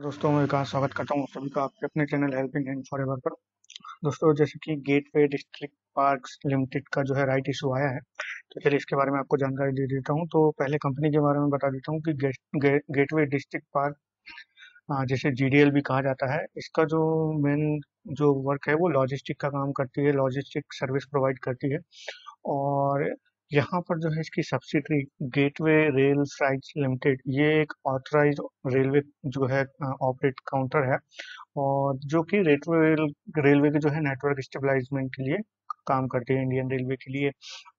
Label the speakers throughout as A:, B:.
A: दोस्तों मैं विकास स्वागत करता हूँ सभी का। आपके अपने channel helping hand forever पर। दोस्तों जैसे कि गेटवे डिस्ट्रिक्ट पार्क्स लिमिटेड का जो है राइट इशू आया है तो चलिए इसके बारे में आपको जानकारी दे देता हूँ। तो पहले कंपनी के बारे में बता देता हूँ कि गेट, गे, गेटवे डिस्ट्रिक्ट पार्क जैसे जी भी कहा जाता है इसका जो मेन जो वर्क है वो लॉजिस्टिक का काम करती है लॉजिस्टिक सर्विस प्रोवाइड करती है। और यहाँ पर जो है इसकी subsidiary gateway rail freights limited ये एक ऑथराइज रेलवे जो है ऑपरेट काउंटर है और जो कि रेलवे रेलवे के जो है नेटवर्क स्टेबलाइजमेंट के लिए काम करती है इंडियन रेलवे के लिए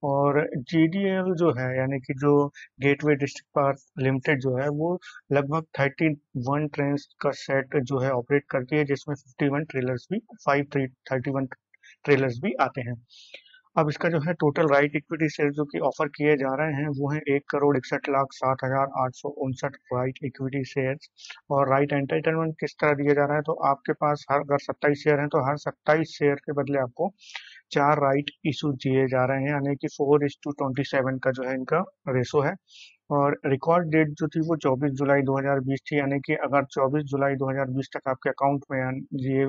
A: और जीडीएल जो है, यानी कि जो गेटवे डिस्ट्रिक्ट पार्क लिमिटेड जो है, वो लगभग थर्टी वन ट्रेन का सेट जो है ऑपरेट करती है, जिसमें फिफ्टी वन ट्रेलर्स भी five three thirty one trailers भी आते हैं। अब इसका जो है टोटल राइट इक्विटी शेयर जो कि ऑफ़र किए जा रहे हैं, वो है एक करोड़ इकसठ लाख सात हज़ार आठ सौ उनसठ राइट इक्विटी शेयर और राइट एंटरटेनमेंट किस तरह दिया जा रहा है? तो आपके पास हर, अगर सत्ताईस शेयर हैं तो हर सत्ताईस शेयर के बदले आपको चार राइट इशू दिए जा रहे हैं। यानी कि four is to twenty seven का जो है इनका रेशो है। और रिकॉर्ड डेट जो थी वो 24 जुलाई 2020 थी, यानी कि अगर 24 जुलाई 2020 तक आपके अकाउंट में ये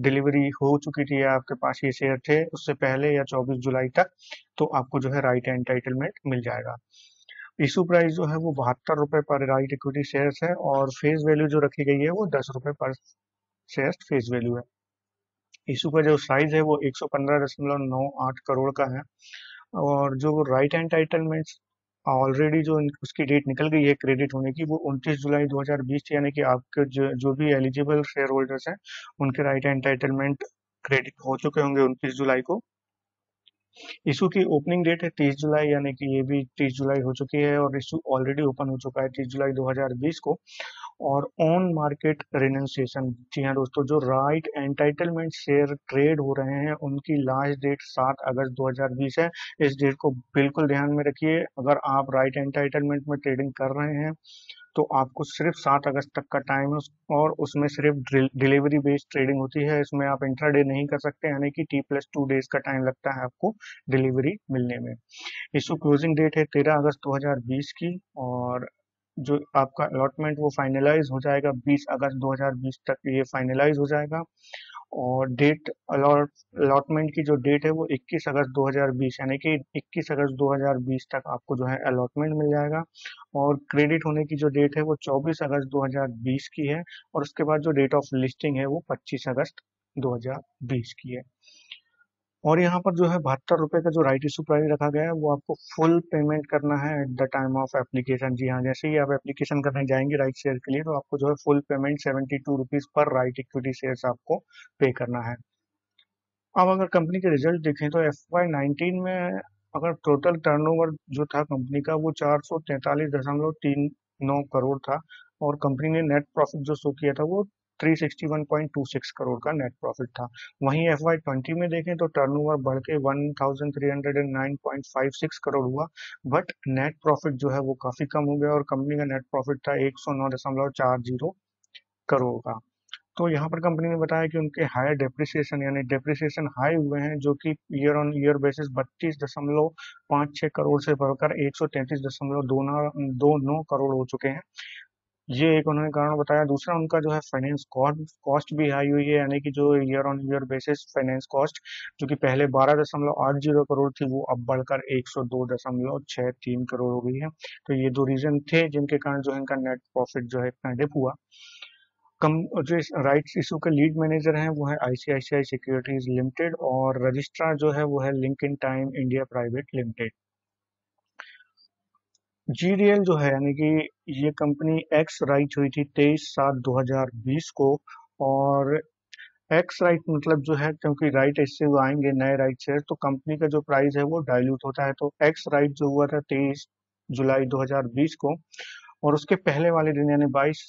A: डिलीवरी हो चुकी थी या आपके पास ये शेयर थे, उससे पहले या 24 जुलाई तक तो आपको जो है राइट एंटाइटलमेंट मिल जाएगा। इशू प्राइस जो है वो बहत्तर रुपए पर राइट इक्विटी शेयर है और फेस वैल्यू जो रखी गई है वो दस रुपए पर शेयर फेस वैल्यू है। इशू का जो साइज़ है वो एक सौ पंद्रह दशमलव नौ आठ करोड़ का है और जो राइट एंटाइटलमेंट ऑलरेडी जो उसकी डेट निकल गई है क्रेडिट होने की वो 29 जुलाई 2020 यानी कि आपके जो, जो भी एलिजिबल शेयर होल्डर्स हैं उनके राइट एंटाइटलमेंट क्रेडिट हो चुके होंगे 29 जुलाई को। इशू की ओपनिंग डेट है 30 जुलाई यानी कि ये भी 30 जुलाई हो चुकी है और इशू ऑलरेडी ओपन हो चुका है 30 जुलाई 2020 को। और ऑन मार्केट रिनाउंसिएशन जी हाँ दोस्तों, जो राइट एंटाइटलमेंट शेयर ट्रेड हो रहे हैं, उनकी लास्ट डेट 7 अगस्त 2020 है। इस डेट को बिल्कुल ध्यान में रखिए। अगर आप राइट एंटाइटलमेंट में ट्रेडिंग कर रहे हैं तो आपको सिर्फ़ सात अगस्त तक का टाइम है और उसमें सिर्फ़ डिलीवरी बेस्ड ट्रेडिंग होती है। इसमें आप इंट्राडे नहीं कर सकते, यानी कि टी प्लस टू डेज़ का टाइम लगता है आपको डिलीवरी मिलने में। इशू क्लोजिंग डेट है तेरह अगस्त 2020 की, और जो आपका अलॉटमेंट वो फाइनलाइज हो जाएगा 20 अगस्त 2020 तक ये फाइनलाइज हो जाएगा। और डेट अलॉट अलॉटमेंट की जो डेट है वो 21 अगस्त 2020 यानी कि 21 अगस्त 2020 तक आपको जो है अलॉटमेंट मिल जाएगा। और क्रेडिट होने की जो डेट है वो 24 अगस्त 2020 की है और उसके बाद जो डेट ऑफ़ लिस्टिंग है वो 25 अगस्त 2020 की है। और यहाँ पर जो है बहत्तर रुपए का जो राइट इशू प्राइस रखा गया है, वो आपको फुल पेमेंट करना है at the time of application जी हाँ जैसे ही आप एप्लीकेशन करने जाएँगे राइट शेयर के लिए तो आपको जो है full payment seventy two rupees पर राइट इक्विटी शेयर आपको पे करना है। अब अगर कंपनी के रिज़ल्ट देखें तो एफ़ वाई नाइनटीन में अगर टोटल टर्नओवर जो था कंपनी का, वो चार सौ तैतालीस दशमलव तीन नौ करोड़ था और कंपनी ने नेट प्रॉफिट जो शो किया था, वो 361.26 करोड़ का नेट प्रॉफिट था। वहीं एफ़ वाई ट्वेंटी में देखें तो टर्नओवर बढ़ के 1309.56 करोड़ हुआ बट नेट प्रॉफिट जो है वो काफ़ी कम हो गया और कंपनी का नेट प्रॉफिट था एक करोड़ का। तो यहाँ पर कंपनी ने बताया कि उनके हायर डेप्रिसिएशन यानी डेप्रिसिएशन हाई हुए हैं, जो कि ईयर ऑन ईयर बेसिस बत्तीस दशमलव पाँच छः करोड़ से बढ़कर एक सौ तैंतीस दशमलव दो नौ करोड़ हो चुके हैं। ये एक उन्होंने कारण बताया। दूसरा उनका जो है फाइनेंस कॉस्ट भी हाई हुई है, यानी कि जो year on year basis finance cost जो कि पहले बारह दशमलव आठ ज़ीरो करोड़ थी, वो अब बढ़कर एक सौ दो दशमलव छह तीन करोड़ हो गई है। तो ये दो रीजन थे जिनके कारण जो है इनका नेट प्रॉफिट जो है इतना डिप हुआ। कम, जो राइट्स इशू के लीड मैनेजर हैं, वो है आईसीआईसीआई सिक्योरिटीज लिमिटेड और रजिस्ट्रार जो है वो है link in time India private limited GDL जो है, यानी कि ये कंपनी एक्स राइट हुई थी तेईस सात 2020 को, और एक्स राइट मतलब जो है, क्योंकि राइट इससे वो आएँगे नए राइट शेयर तो कंपनी का जो प्राइस है वो डाइल्यूट होता है। तो एक्स राइट जो हुआ था तेईस जुलाई 2020 को, और उसके पहले वाले दिन, यानी बाईस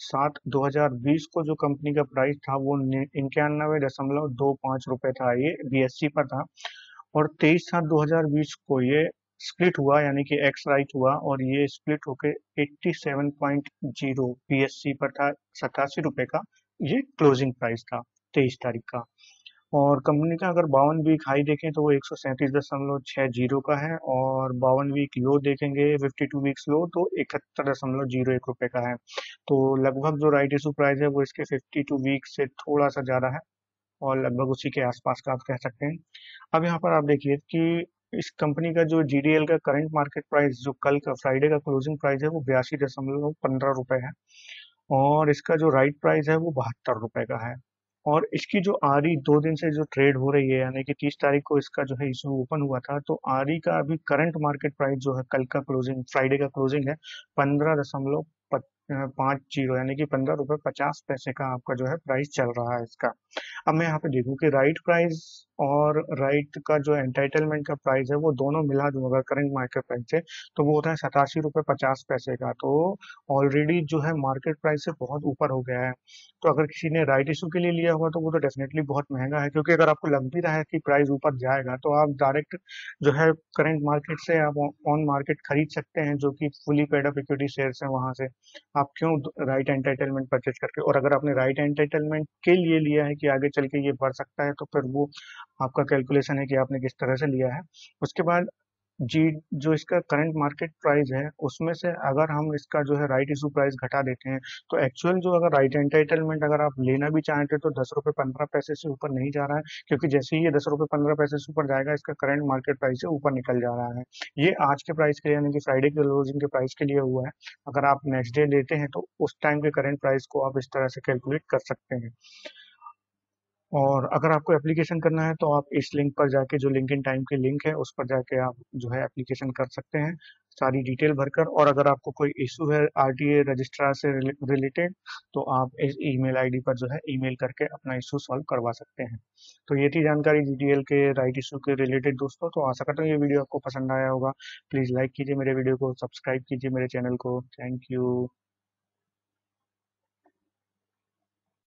A: सात 2020 को जो कंपनी का प्राइस था, वो इक्यानवे दशमलव दो पाँच रुपए था, ये बीएससी पर था। और तेईस सात 2020 को ये स्प्लिट हुआ, यानी कि एक्स राइट हुआ, और ये स्प्लिट होके 87.0 पीएससी पर था सतासी रुपए का। ये क्लोजिंग प्राइस था, तेईस तारीख का। और कंपनी का अगर बावन वीक हाई देखें तो वो एक सौ सैंतीस दशमलव छः ज़ीरो का है, और बावन वीक लो देखेंगे फिफ्टी टू वीक्स लो तो इकहत्तर दशमलव ज़ीरो एक रुपये का है। तो लगभग जो राइट इशू प्राइस है, वो इसके फिफ्टी टू वीक से थोड़ा सा ज़्यादा है, और लगभग उसी के आसपास का आप कह सकते हैं। अब यहाँ पर आप देखिए कि इस कंपनी का जो जी का करंट मार्केट प्राइस जो कल का फ्राइडे का क्लोजिंग प्राइस है, वो बयासी दशमलव पंद्रह रुपए है। और इसका जो राइट प्राइस है, वो बहत्तर रुपए का है। और इसकी जो आरी, दो दिन से जो ट्रेड हो रही है, यानी कि तीस तारीख को इसका जो है इशू ओपन हुआ था तो आरी का अभी करंट मार्केट प्राइस जो है, कल का क्लोजिंग फ्राइडे का क्लोजिंग है, पंद्रह दशमलव पाँच ज़ीरो, यानी कि पंद्रह रुपए पचास पैसे का आपका जो है प्राइस चल रहा है इसका। अब मैं यहाँ पे देखूँ कि राइट प्राइस और राइट का जो एंटाइटलमेंट का प्राइस है, वो दोनों मिला दूँ अगर करंट मार्केट प्राइस से तो वो होता है सतासी रुपये पचास पैसे का। तो ऑलरेडी जो है मार्केट प्राइस से बहुत ऊपर हो गया है। तो अगर किसी ने राइट इशू के लिए लिया हुआ तो वो तो डेफिनेटली बहुत महँगा है, क्योंकि अगर आपको लग भी रहा है कि प्राइस ऊपर जाएगा तो आप डायरेक्ट जो है करंट मार्केट से आप ऑन मार्केट खरीद सकते हैं, जो कि fully paid up equity shares है वहाँ से। आप क्यों राइट एंटाइटलमेंट परचेज करके, और अगर आपने राइट एंटाइटलमेंट के लिए लिया है कि आगे चल के ये बढ़ सकता है तो फिर वो आपका कैलकुलेशन है कि आपने किस तरह से लिया है। उसके बाद जी, जो इसका करंट मार्केट प्राइस है, उसमें से अगर हम इसका जो है राइट इशू प्राइस घटा देते हैं तो एक्चुअल जो अगर राइट एंटाइटलमेंट अगर आप लेना भी चाहते तो दस रुपये पंद्रह पैसे से ऊपर नहीं जा रहा है, क्योंकि जैसे ही ये दस रुपये पंद्रह पैसे से ऊपर जाएगा, इसका करंट मार्केट प्राइस से ऊपर निकल जा रहा है। ये आज के प्राइस के लिए, यानी कि फ्राइडे के क्लोजिंग के प्राइस के लिए हुआ है। अगर आप नेक्स्ट डे लेते हैं तो उस टाइम के करंट प्राइस को आप इस तरह से कैलकुलेट कर सकते हैं। और अगर आपको एप्लीकेशन करना है तो आप इस लिंक पर जाके, जो लिंक इन टाइम की लिंक है, उस पर जाके आप जो है एप्लीकेशन कर सकते हैं, सारी डिटेल भरकर। और अगर आपको कोई इशू है आर आरटीए रजिस्ट्रार से रिलेटेड तो आप इस ईमेल आईडी पर जो है ईमेल करके अपना इशू सॉल्व करवा सकते हैं। तो ये थी जानकारी जीटीएल के राइट इशू के रिलेटेड दोस्तों। तो आशा करता हूँ ये वीडियो आपको पसंद आया होगा। प्लीज़ लाइक कीजिए मेरे वीडियो को सब्सक्राइब कीजिए मेरे चैनल को। Thank you